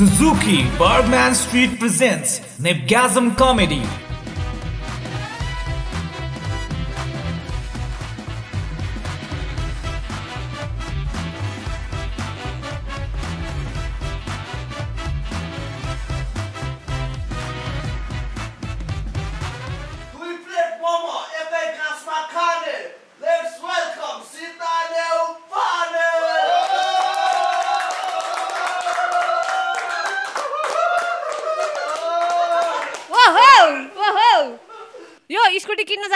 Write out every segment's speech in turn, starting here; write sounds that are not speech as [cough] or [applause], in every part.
Suzuki Bergman Street presents Nebgasm Comedy.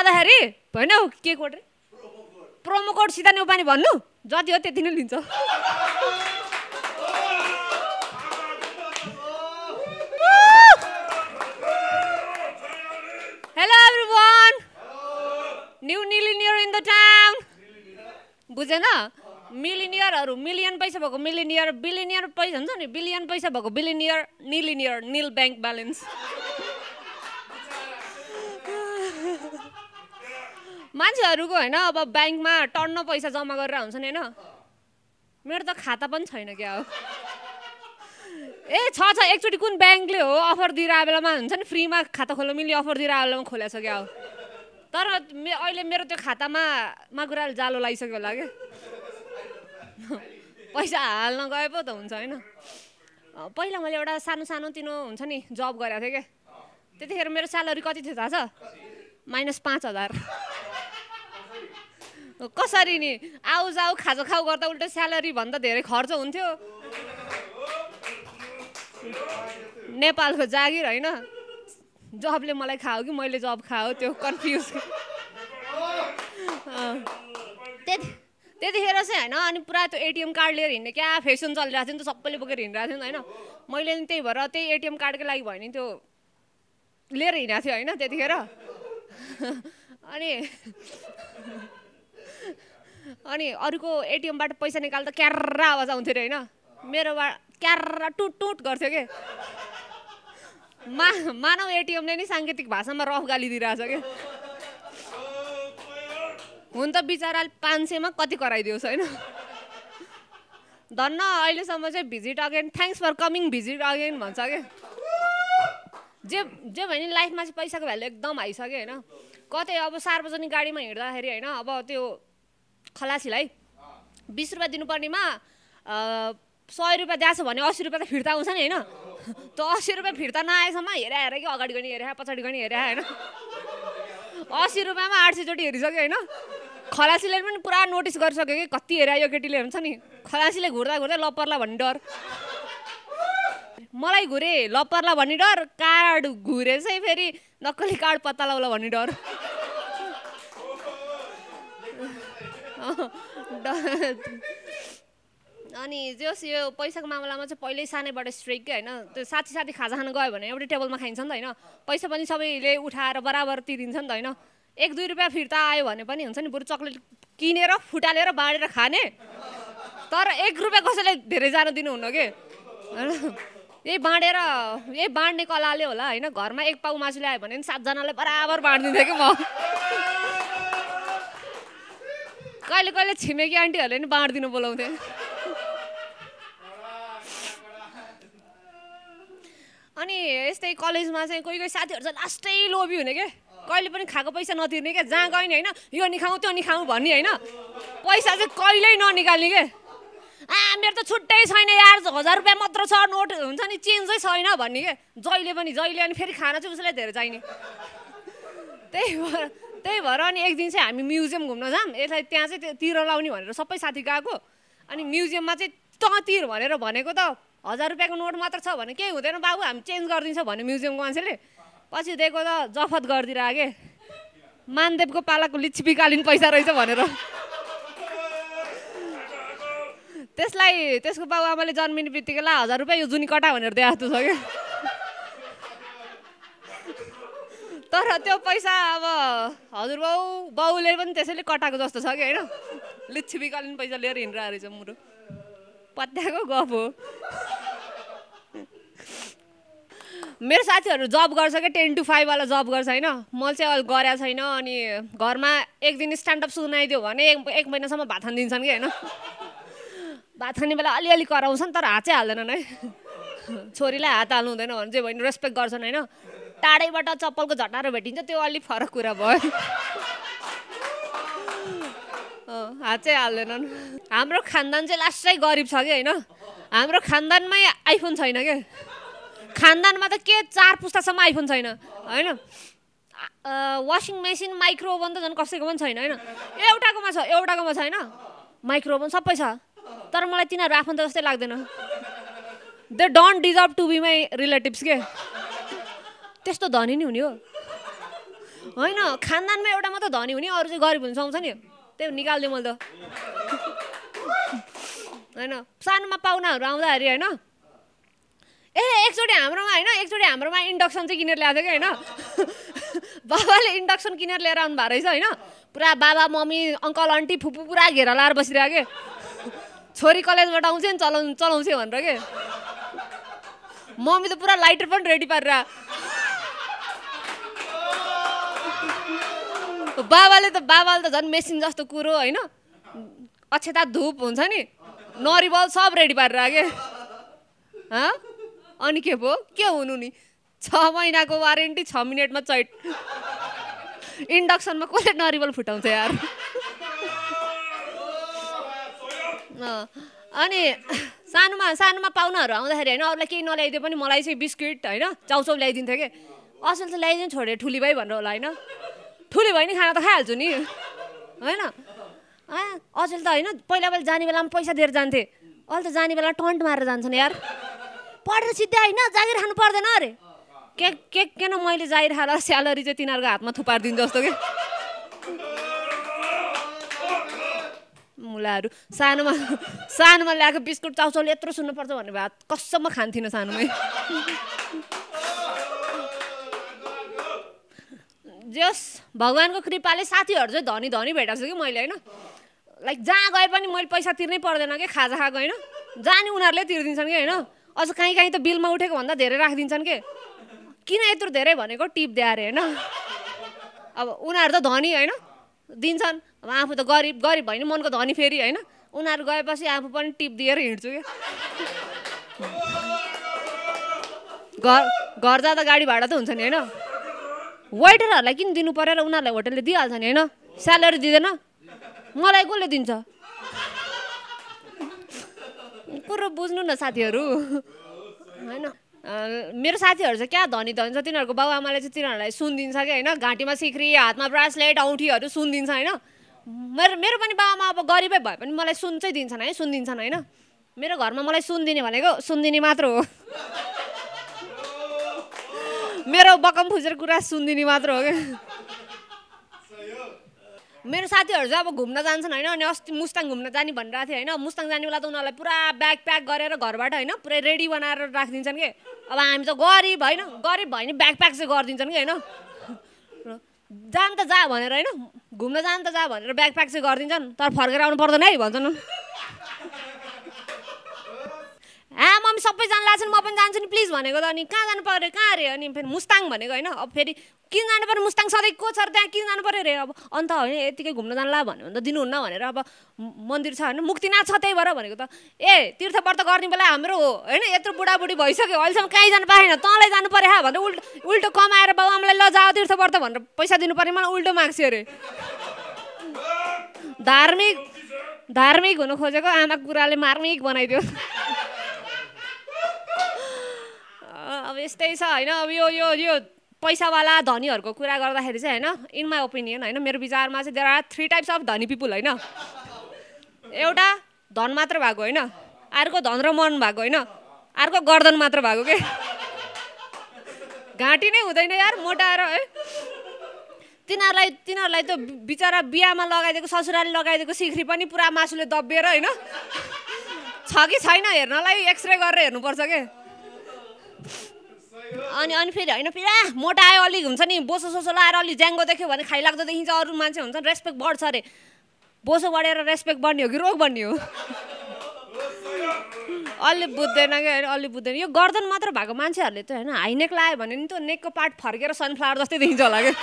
जाँदाखेरि होइन हौ के कोड रे? प्रोमो कोड सिधा नेउपाने भन्नु? जति हो त्यति नै लिन्छ। Hello everyone new millionaire in the town बुझेन? मिलिनियरहरू मिलियन पैसा भएको मिलिनियर बिलिनियर पैसा हुन्छ नि? बिलियन पैसा भएको बिलिनियर निलिनियर निल ब्याङ्क ब्यालेन्स मान्छेहरूको होइन अब ब्याङ्कमा टन्न पैसा जम्मा गरेर हुन्छ नि होइन। मेरो त खाता पनि छैन क्या हो। ए छ छ एकचोटि कुन ब्याङ्कले हो अफर दिइरहेको बेलामा हुन्छ नि फ्रीमा खाता खोल्नु मिल्ने अफर दिइरहेको बेलामा खोलेको छ क्या हो। तर मे अहिले मेरो त्यो खातामा माकुराले जालो लगाइसक्यो होला क्या पैसा हाल्न गए पो त हुन्छ होइन। पहिला मैले एउटा सानो सानो तिनो हुन्छ नि जब गरेको थिएँ क्या त्यतिखेर मेरो स्यालेरी कति थियो थाहा छ? माइनस पाँच हजार। कसरी नि? आउ जाउ खाजा खाउ गर्दा उल्टो स्यालेरी भन्दा धेरै खर्च हुन्थ्यो। नेपालको जागिर होइन। जबले मलाई खायो कि मैले जब खायो त्यो कन्फ्युज त्यति त्यतिखेर चाहिँ होइन अनि पुरा त्यो एटिएम कार्ड लिएर हिँड्ने क्या फेसन चलिरहेको थियो नि त सबैले बोकेर हिँडिरहेको थियो नि त होइन। मैले नि त्यही भएर त्यही एटिएम कार्डकै लागि भयो नि त्यो लिएर हिँडेको थियो होइन त्यतिखेर। अनि अनि अरूको एटिएमबाट पैसा निकाल्दा क्यार्रा आवाज आउँथ्यो अरे होइन? मेरोबाट क्यार्रा टुट टुट गर्थ्यो कि? मा मानव एटिएमले नि साङ्गीतिक भाषामा रफ गाली दिइरहेछ कि? हुन त बिचराले पाँच सयमा कति कराइदियोस् होइन? धन्न अहिलेसम्म चाहिँ visit again. Thanks for coming visit again भन्छ कि? जे जे भयो नि लाइफमा चाहिँ पैसाको भ्यालु एकदम हाइसक्यो होइन? कतै अब सार्वजनिक गाडीमा हिँड्दाखेरि होइन? अब त्यो खलासीलाई बिस रुपियाँ दिनुपर्नेमा सय रुपियाँ दिएको भने अस्सी रुपियाँ त फिर्ता आउँछ नि होइन? [laughs] त्यो अस्सी रुपियाँ फिर्ता नआएसम्म हेरे हेरे कि अगाडि गनी हेरे पछाडि गनी हेरे होइन? अस्सी रुपियाँमा आठ सयचोटि हेरिसक्यो होइन? खलासीले पनि पुरा नोटिस गरिसक्यो कि कति हेरे यो केटीले हुन्छ नि? खलासीले घुर्दा घुर्दै लपर्ला भन्ने डर। मलाई घुरे लपर्ला भन्ने डर कार्ड घुरे चाहिँ फेरि नक्कली कार्ड पत्ता लगाउला भन्ने डर। [laughs] अनि जस यो पैसाको मामलामा चाहिँ पहिल्यै सानैबाट स्ट्रिक क्या होइन? त्यो साथी साथी खाजा खान गयो भने एउटै टेबलमा खाइन्छ नि त होइन? पैसा पनि सबैले उठाएर बराबर तिरिन्छ नि त होइन? एक दुई रुपियाँ फिर्ता आयो भने पनि हुन्छ नि बरु चक्लेट किनेर फुटालेर बाँडेर खाने? तर एक रुपियाँ कसैले धेरै जान दिनुहुन्न कि? होइन? यही बाँडेर यही बाँड्ने कलाले होला होइन? घरमा एक पाउ मासु ल्यायो भने पनि सातजनालाई बराबर बाँडिदिन्थेँ कि म? कहिले कहिले छिमेकी आन्टीहरूले नि बाँडिदिनु बोलाउँथे। अनि यस्तै कलेजमा चाहिँ कोही कोही साथीहरू चाहिँ लास्टै लोभी हुने के? कहिले पनि खाएको पैसा नतिर्ने क्या जहाँ गयो नि होइन यो नि खाउँ त्यो नि खाउँ भन्ने होइन। पैसा चाहिँ कहिल्यै ननिकाल्ने के? आ मेरो त छुट्टै छैन यार हजार रुपियाँ मात्र छ नोट हुन्छ नि चेन्जै छैन भन्ने के? जहिले पनि जहिले अनि फेरि खाना चाहिँ उसलाई धेरै चाहिने। त्यही भएर त्यही भएर अनि एक दिन चाहिँ हामी म्युजियम घुम्न जाऊँ यसलाई त्यहाँ चाहिँ तिर लाउने भनेर सबै साथी गएको। अनि म्युजियममा चाहिँ तँ तिर भनेर भनेको त हजार रुपियाँको नोट मात्र छ भने केही हुँदैन बाबु हामी चेन्ज गरिदिन्छ भन्यो म्युजियमको मान्छेले। पछि दिएको त जफत गरिदिएर आगे। मानदेवको पालाको लिच्छिपीकालीन पैसा रहेछ भनेर। त्यसलाई त्यसको बाबुआमाले जन्मिने बित्तिकै ला हजार रुपियाँ यो जुनी कटा भनेर दिएको छ क्या। तर त्यो पैसा अब हजुरबाउ बाउले पनि त्यसैले कटाएको जस्तो छ कि होइन? लिच्छिपीकालीन पैसा लिएर हिँडिरहेको रहेछ मुरु। पत्याएको गफ हो। मेरो साथीहरू जब गर्छ क्या टेन टु फाइभवाला जब गर्छ होइन? मैले चाहिँ अहिले गरेको छैन अनि घरमा एक दिन स्ट्यान्डअप सुनाइदियो भने एक एक महिनासम्म भात दिन्छन् कि होइन? भात खाने बेला अलिअलि कराउँछन् तर हात चाहिँ हाल्दैनन् है। छोरीलाई हात हाल्नु हुँदैन भने चाहिँ बहिनी रेस्पेक्ट गर्छन् होइन? टाढैबाट चप्पलको झटारो भेटिन्छ त्यो अलिक फरक कुरा भयो। हात चाहिँ हाल्दैनन् हाम्रो खानदान चाहिँ लास्टै गरिब छ कि होइन? हाम्रो खानदानमै आइफोन छैन क्या खानदानमा त के चार पुस्तासम्म आइफोन छैन होइन? वासिङ मेसिन माइक्रो ओभन त झन् कसैको पनि छैन होइन? एउटाकोमा छ एउटाकोमा छैन। माइक्रो ओभन सबै छ। तर मलाई तिनीहरू आफन्त जस्तै लाग्दैन। They don't deserve to be my relatives के? त्यस्तो धनी नि हुने हो। होइन खानदानमा एउटा मात्र धनी हुने अरू चाहिँ गरिब हुन सक्छ नि। त्यही निकालिदिएँ मैले त। होइन सानोमा पाहुनाहरू आउँदाखेरि होइन। ए एकचोटि हाम्रोमा होइन एकचोटि हाम्रोमा इन्डक्सन चाहिँ किनेर ल्याएको थियो कि होइन। बाबाले इन्डक्सन किनेर लिएर आउनु भएको रहेछ होइन। पुरा बाबा मम्मी अङ्कल आन्टी फुपू पुरा घेरा लाएर बसिरहेको के। छोरी कलेजबाट आउँछ नि चलाउनु चलाउँछ भनेर के। मम्मी त पुरा लाइटर पनि रेडी पारेर। बाबाले त बाबाले त झन् मेसिन जस्तो कुरो होइन? अक्षता धुप हुन्छ नि? नरिवल सब रेडी पारेर के अनि के भयो? के हुनु नि? छ महिनाको वारेन्टी छ मिनटमा चैट इन्डक्सनमा कसले नरिवल फुटाउँछ यार? अनि सानोमा सानोमा पाहुनाहरू आउँदाखेरि होइन अरूलाई केही नल्याइदियो पनि मलाई चाहिँ बिस्किट होइन चाउचाउ ल्याइदिन्थ्यो कि? असल त ल्याइदिनु छोडेँ ठुली भाइ भनेर होला होइन? ठुली भाइ नि खाना त खाइहाल्छु नि। होइन? अचेल त होइन पहिला पहिला जाने बेलामा पैसा दिएर जान्थे। अहिले त जाने बेला टन्ट मारेर जान्छन् यार। पढेर सिधै होइन जागिर खानु पर्दैन अरे। के के किन मैले जागिर खाएर स्यालेरी चाहिँ तिनीहरूको हातमा थुपारिदिनु जस्तो कि? मुलाहरू सानोमा सानोमा ल्याएको बिस्कुट चाउचाउले यत्रो सुन्नुपर्छ भन्ने भात कसम्म खान्थिनँ सानोमै। जस भगवान्को कृपाले साथीहरू चाहिँ धनी धनी भेटाएको छु कि मैले होइन? लाइक जहाँ गए पनि मैले पैसा तिर्नै पर्दैन कि? खाजा खाएको होइन? जाने उनीहरूले तिर्दिन्छन् कि होइन? अझ काहीँ काहीँ त बिलमा उठेको भन्दा धेरै राखिदिन्छन् कि? किन यत्रो धेरै भनेको टिप दिए अरे होइन? अब उनीहरू त धनी होइन? दिन्छन्। अब आफू त गरिब गरिब भयो नि मनको धनी फेरि होइन? उनीहरू गएपछि आफू पनि टिप दिएर हिँड्छु क्या घर घर जाँदा गाडी भाडा त हुन्छ नि होइन? वेटरहरूलाई किन दिनु पऱ्यो र उनीहरूलाई होटलले दिइहाल्छ नि होइन? स्यालेरी दिँदैन? मलाई कसले दिन्छ? कुरो बुझ्नु न साथीहरू। होइन? मेरो साथीहरू चाहिँ क्या धनी धनी छ तिनीहरूको बाबुआमाले चाहिँ तिनीहरूलाई सुन दिन्छ कि होइन? घाँटीमा सिक्री हातमा ब्रासलेट औँठीहरू सुन दिन्छ होइन? मेरो मेरो पनि बाबामा अब गरिबै भए पनि मलाई सुन चाहिँ दिन्छन् है सुन दिन्छन् होइन? मेरो घरमा मलाई सुन दिने भनेको सुन दिने मात्र हो। मेरो बकम फुजेर कुरा सुनिदिने मात्र हो क्या। मेरो साथीहरू चाहिँ अब घुम्न जान्छन् होइन अनि अस्ति मुस्ताङ घुम्न जाने भनिरहेको थियो होइन। मुस्ताङ जाने बेला त उनीहरूलाई पुरा ब्याग प्याक गरेर घरबाट होइन पुरै रेडी बनाएर राखिदिन्छन् कि। अब हामी त गरिब होइन गरिब भयो भने ब्याग प्याक चाहिँ गरिदिन्छन् कि होइन। जान त जा भनेर होइन घुम्न जान त जा भनेर ब्याग प्याक चाहिँ गरिदिन्छन् तर फर्केर आउनु पर्दैन है भन्छन्। आ मम्मी सबैजना लाग्छन् म पनि जान्छु नि प्लिज भनेको त अनि कहाँ जानु पऱ्यो कहाँ अरे अनि फेरि मुस्ताङ भनेको होइन अब फेरि किन जानु पऱ्यो मुस्ताङ सधैँ को छ र त्यहाँ किन जानु पऱ्यो अरे अब अन्त होइन यतिकै घुम्न जान्ला भन्यो भने त दिनुहुन्न भनेर अब मन्दिर छ होइन मुक्तिनाथ छ त्यही भएर भनेको त ए तीर्थ व्रत गर्ने बेला हाम्रो हो होइन यत्रो बुढाबुढी भइसक्यो अहिलेसम्म कहीँ जानु पाएन तँलाई जानु पऱ्यो हा भनेर उल्टो उल्टो कमाएर बाउ आमालाई ल जाऊ तीर्थ व्रत भनेर पैसा दिनु पऱ्यो मलाई उल्टो माग्छ अरे धार्मिक धार्मिक हुनु खोजेको आमाको कुराले मार्मिक बनाइदियो। अब यस्तै छ होइन? अब यो यो यो पैसावाला धनीहरूको कुरा गर्दाखेरि चाहिँ होइन? इन माई ओपिनियन होइन? मेरो विचारमा चाहिँ there are three types of धनी पिपुल होइन? एउटा धन मात्र भएको होइन? अर्को धन र मन भएको होइन? अर्को गर्दन मात्र भएको के? घाँटी नै हुँदैन यार मोटाएर है? तिनीहरूलाई तिनीहरूलाई त बिचरा बिहामा लगाइदिएको ससुराली लगाइदिएको सिख्री पनि पुरा मासुले दबिएर होइन? छ कि छैन हेर्नलाई एक्सरे गरेर हेर्नुपर्छ के? अनि अनि फेरि होइन पुरा मोटा आयो अलिक हुन्छ नि बोसो सोसो लगाएर अलिक ज्याङ्गो देख्यो भने खाइलाग्दो देखिन्छ अरू मान्छे हुन्छ रेस्पेक्ट बढ्छ अरे। बोसो बढेर रेस्पेक्ट बढ्ने हो कि रोग बढ्ने हो? अलि बुझ्दैन क्या अलि बुझ्दैन। यो गर्दन मात्र भएको मान्छेहरूले त होइन हाइनेक लगायो भने नि त नेकको पार्ट फर्केर सनफ्लावर जस्तै देखिन्छ होला क्या।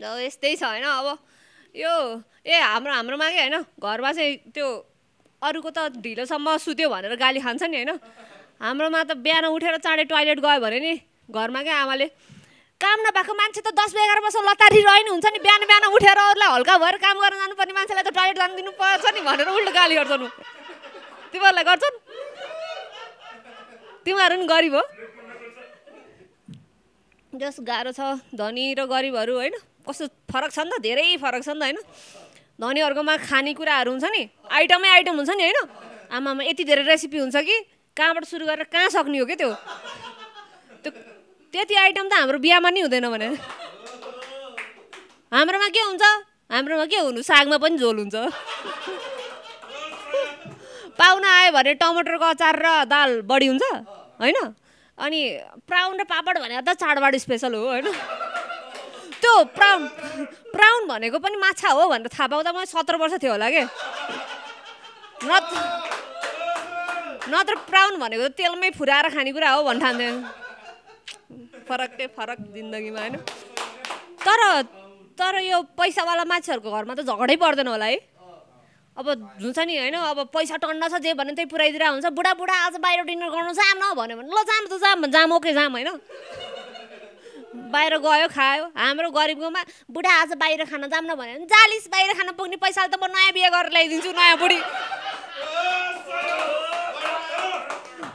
ल यस्तै छ होइन अब यो ए हाम्रो हाम्रोमा क्या होइन घरमा चाहिँ त्यो अरूको त ढिलोसम्म सुत्यो भनेर गाली खान्छ नि होइन? हाम्रोमा त बिहान उठेर चाँडै टोइलेट गयो भने नि घरमा क्या आमाले काम नभएको मान्छे त दस एघार वर्ष लतारी रहनु हुन्छ नि बिहान बिहान उठेर अरूलाई हल्का भएर काम गर्न जानुपर्ने मान्छेलाई त टोइलेट जानु दिनु पर्छ नि भनेर उल्टो गाली गर्छन् तिमीहरूलाई गर्छन्? तिमीहरू नि गरिब हो? जस गाह्रो छ धनी र गरिबहरू होइन? कस्तो फरक छ नि त धेरै फरक छ नि त होइन? धनीहरूकोमा खानेकुराहरू हुन्छ नि आइटमै आइटम हुन्छ नि होइन? आमामा यति धेरै रेसिपी हुन्छ कि कहाँबाट सुरु गरेर कहाँ सक्ने हो क्या त्यो? त्यो त्यति आइटम त हाम्रो बिहामा नि हुँदैन भने। हाम्रोमा के हुन्छ? हाम्रोमा के हुनु? सागमा पनि झोल हुन्छ। पाहुना आयो भने टमाटरको अचार र दाल बढी हुन्छ होइन? अनि प्राउन र पापड भनेर त चाडबाड स्पेसल हो होइन? त्यो प्राउन प्राउन भनेको पनि माछा हो भनेर थाहा पाउँदा म सत्र वर्ष थियो होला के? नत्र नत्र प्राउन भनेको तेलमै फुराएर खानेकुरा हो भन्नु ठान्थेँ फरकै फरक जिन्दगीमा होइन? तर तर यो पैसावाला मान्छेहरूको घरमा त झगडै पर्दैन होला है। अब हुन्छ नि होइन? अब पैसा टन्न छ जे भने त्यही पुऱ्याइदिएर हुन्छ। बुढाबुढा आज बाहिर डिनर गर्नु जाम न भन्यो भने ल जाम त जाम जाम ओके जाम होइन? बाहिर गयो खायो। हाम्रो गरिबकोमा बुढा आज बाहिर खान जाम न भन्यो भने जालिस बाहिर खान पुग्ने पैसाले त म नयाँ बिहे गरेर ल्याइदिन्छु नयाँ बुढी।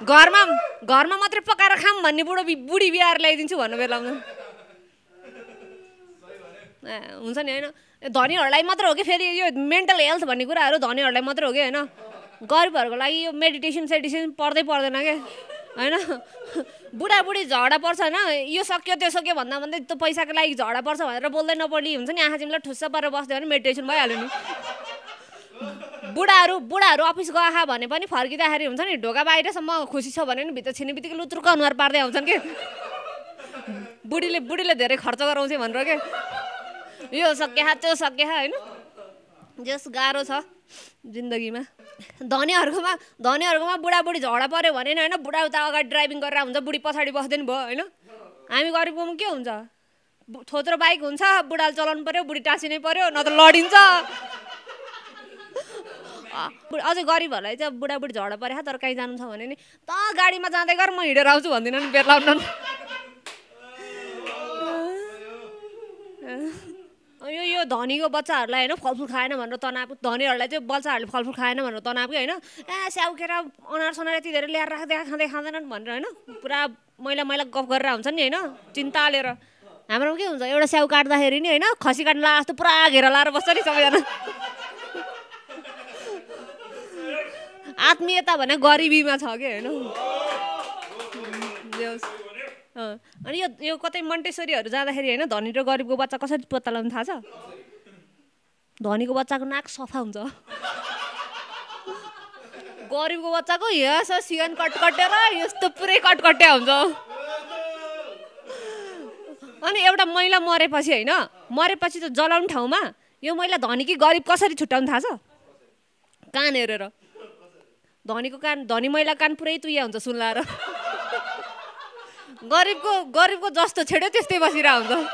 घरमा घरमा मात्रै पकाएर खाऊँ भन्ने बुढो बुढी बिहार ल्याइदिन्छु भन्नु बेलामा। हुन्छ नि होइन। धनीहरूलाई मात्र हो कि फेरि यो मेन्टल हेल्थ भन्ने कुराहरू धनीहरूलाई मात्र हो कि होइन? गरिबहरूको लागि यो मेडिटेसन सेडिटेसन पर्दै पर्दैन क्या होइन? बुढाबुढी झगडा पर्छ होइन? यो सक्यो त्यो सक्यो भन्दा भन्दै त्यो पैसाको लागि झगडा पर्छ भनेर बोल्दै नपढी हुन्छ नि? आँखा चिम्ला ठुस्स पारेर बस्यो भने मेडिटेसन भइहाल्यो नि। बुढाहरू बुढाहरू अफिस गएका भने पनि फर्किँदाखेरि हुन्छ नि? ढोका बाहिरसम्म खुसी छ भने नि भित्र छिर्ने बित्तिकै लुत्रुक अनुहार पार्दै आउँछन् कि? बुढीले बुढीले धेरै खर्च गराउँछ भनेर के? यो सकिया त्यो सकिया होइन? जस गाह्रो छ। जिन्दगीमा? धनीहरूकोमा धनीहरूकोमा बुढाबुढी झगडा पऱ्यो भने नि होइन बुढा उता अगाडि ड्राइभिङ गरेर हुन्छ बुढी पछाडि बस्दैन भयो होइन? हामी गरिबकोमा के हुन्छ? थोत्रो बाइक हुन्छ बुढाले चलाउनु पऱ्यो बुढी टाँसिनै पऱ्यो नत्र लडिन्छ। अँ, बु- अझै गरिबहरूलाई चाहिँ बुढाबुढी झगडा परे तर कहीँ जानु छ भने नि त गाडीमा जाँदै गर म हिँडेर आउँछु भन्दिनँ नि बेर यो यो धनीको बच्चाहरूलाई होइन फलफुल खाएन भनेर तनाव धनीहरूलाई चाहिँ बच्चाहरूले फलफुल खाएन भनेर तनाव कि होइन? ए स्याउकेर अनार सनार यति धेरै ल्याएर राखिदिए खाँदै खाँदैनन् भनेर होइन? पुरा मैला मैला गफ गरेर हुन्छ नि होइन? चिन्ता लिएर हाम्रोमा के हुन्छ? एउटा स्याउ काट्दाखेरि नि होइन खसी काट्नु ला जस्तो पुरा घेरा लाएर बस्छ नि सबैजना। आत्मीयता भने गरिबीमा छ कि होइन? अनि यो यो कतै मन्टेश्वरीहरू जाँदाखेरि होइन धनी र गरिबको बच्चा कसरी पत्ता लगाउनु थाहा छ? धनीको बच्चाको नाक सफा हुन्छ। गरिबको बच्चाको यस सिगन कटकटेर यस्तो पुरै कटकट्या हुन्छ। अनि एउटा महिला मरेपछि होइन मरेपछि त जलाउने ठाउँमा यो महिला धनी कि गरिब कसरी छुट्याउनु थाहा छ? कान हेरेर। धनीको कान धनी महिला कान पुरै तुया हुन्छ सुन्लाएर गरिबको गरिबको जस्तो छेड्यो त्यस्तै बसिरहेको हुन्छ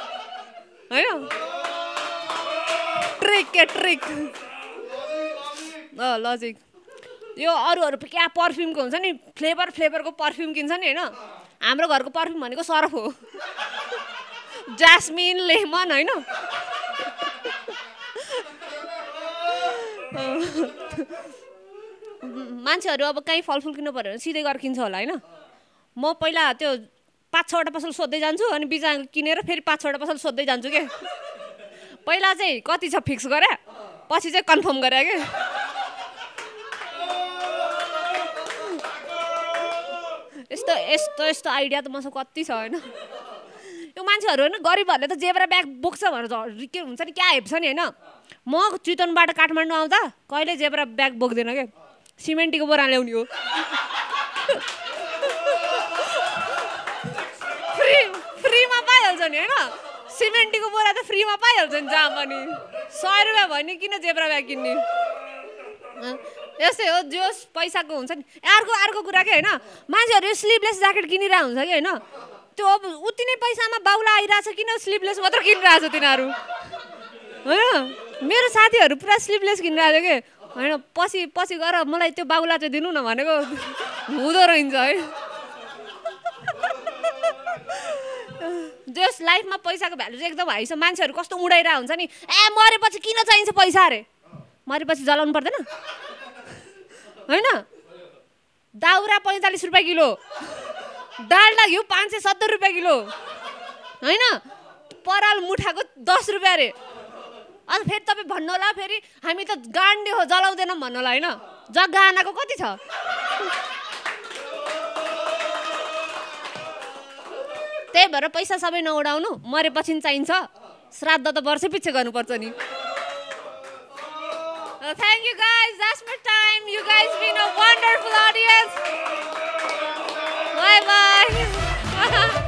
होइन? ट्रिक के ट्रिक? लजिक यो अरूहरू क्या पर्फ्युमको हुन्छ नि? फ्लेभर फ्लेभरको पर्फ्युम किन्छ नि होइन? हाम्रो घरको पर्फ्युम भनेको सरफ हो। जास्मिन लेमन होइन? मान्छेहरू अब कहीँ फलफुल किन्नु पऱ्यो भने सिधै गएर किन्छ होला होइन? म पहिला त्यो पाँच छवटा पसल सोध्दै जान्छु अनि बिजा किनेर फेरि पाँच छवटा पसल सोध्दै जान्छु के? पहिला चाहिँ कति छ फिक्स गरे? पछि चाहिँ कन्फर्म गरे के? यस्तो यस्तो यस्तो आइडिया त मसँग कति छ होइन? यो मान्छेहरू होइन गरिबहरूले त जेब्रा ब्याग बोक्छ भनेर के हुन्छ नि क्या हेप्छ नि होइन? म चितवनबाट काठमाडौँ आउँदा कहिले जेब्रा ब्याग बोक्दैन क्या सिमेन्टीको बोरा ल्याउने हो। पाइहाल्छ नि होइन? सिमेन्टीको बोरा त फ्रीमा पाइहाल्छ नि जहाँ पनि सय रुपियाँ भयो नि किन जेब्रा ब्याग किन्ने? यस्तै हो जोस पैसाको हुन्छ नि। अर्को अर्को कुरा के होइन? मान्छेहरू यो स्लिभलेस ज्याकेट किनिरहेको हुन्छ कि होइन? त्यो अब उति नै पैसामा बाउला आइरहेछ किन स्लिभलेस मात्र किनिरहेछ तिनीहरू? होइन? मेरो साथीहरू पुरा स्लिभलेस किनिरहेको थियो कि? होइन पछि पछि गएर मलाई त्यो बाउला चाहिँ दिनु न भनेको हुँदो रहेछ है जस लाइफमा पैसाको भ्यालु चाहिँ एकदम छ मान्छेहरू कस्तो उडाइरहेको हुन्छ नि। ए मरेपछि किन चाहिन्छ पैसा अरे? मरेपछि जलाउनु पर्दैन। होइन? दाउरा पैँतालिस रुपियाँ किलो। डाल्डा घिउ पाँच सय सत्तर रुपियाँ किलो। होइन? पराल मुठाको दस रुपियाँ अरे। अन्त फेरि तपाईँ भन्नु होला फेरि हामी त गान्डे हो जलाउँदैनौँ भन्नु होला होइन? जग्गा आनाको कति छ? त्यही भएर पैसा सबै नउडाउनु मरेपछि चाहिन्छ। श्राद्ध त वर्षै पछि गर्नुपर्छ नि। Thank you guys that's time you guys been a wonderful audience bye bye